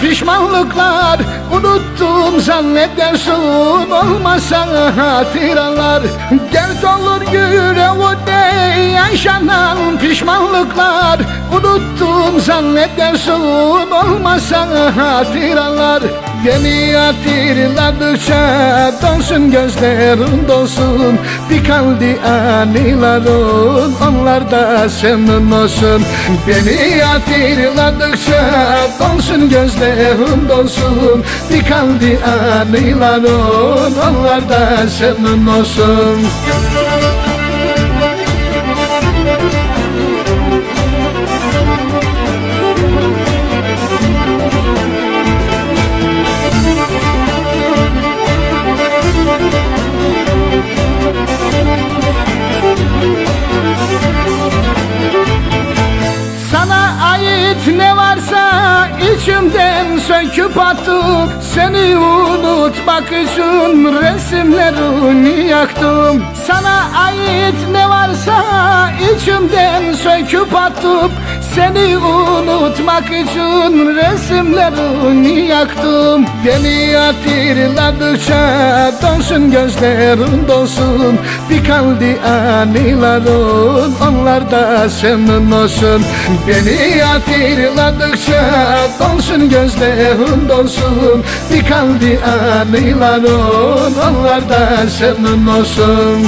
pişmanlıklar Unuttum zannedersin olmasa hatıralar. Dert olur yüreğimde yaşanan pişmanlıklar Unuttum zannedersin olmasa hatıralar. Beni hatırladıkça donsun gözlerin dolsun. Bir kaldı anıların onlar da senin olsun. Beni hatırladıkça donsun gözlerin dolsun Bir kaldı anıların onlar da senin olsun varsa içimden söküp atıp Seni unutmak için resimlerini yaktım. Sana ait ne varsa içimden söküp atıp Seni unutmak için resimlerini yaktım. Beni hatırladıkça donsun gözlerin dolsun. Bir kaldı anıların onlar da senin olsun. Beni hatırladıkça donsun gözlerin dolsun Bir kaldı anıların onlar da senin olsun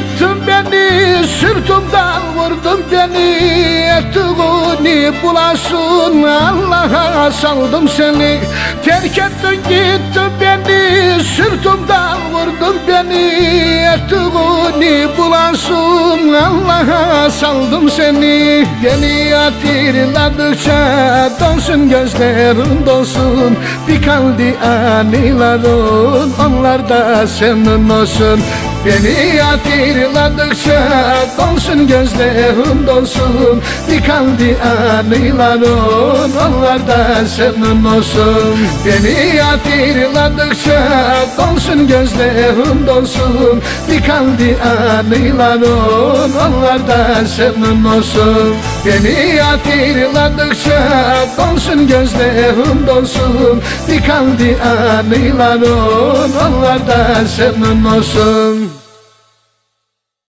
gittin beni Sırtımdan vurdun beni. Ettiğini bulasın Allah'a saldım seni. Terk ettin gittin beni Sırtımdan vurdun beni. Ettiğini bulasın Allah'a saldım seni. Beni hatırladıkça Donsun gözlerin dolsun. Bir kaldı anıların Onlar da senin olsun Beni hatırladıkça dolsun gözlerim dolsun. Bir kaldı anıların onlar da senin olsun. Beni hatırladıkça dolsun gözlerim dolsun. Bir kaldı anıların onlar da senin olsun. Beni hatırladıkça dolsun gözlerim dolsun. Bir kaldı anıların onlar da senin olsun